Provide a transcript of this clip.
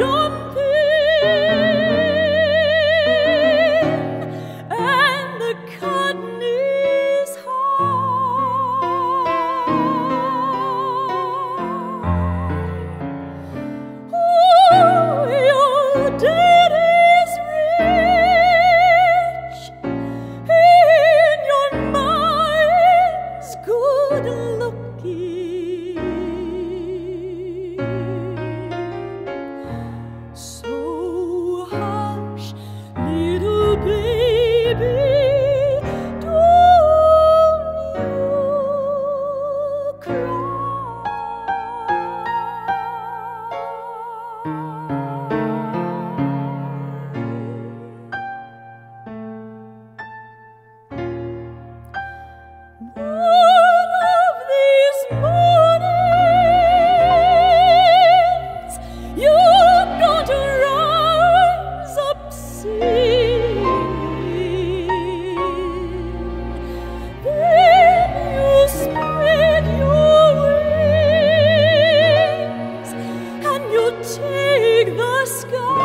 哦 take the sky.